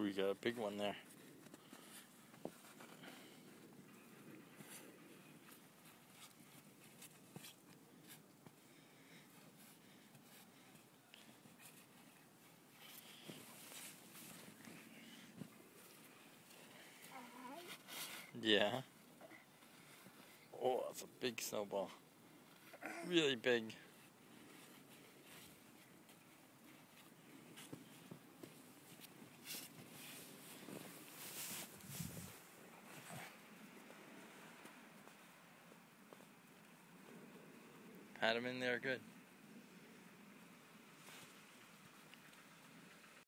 we got a big one there. Yeah. Oh, that's a big snowball. Really big. Had him in there good.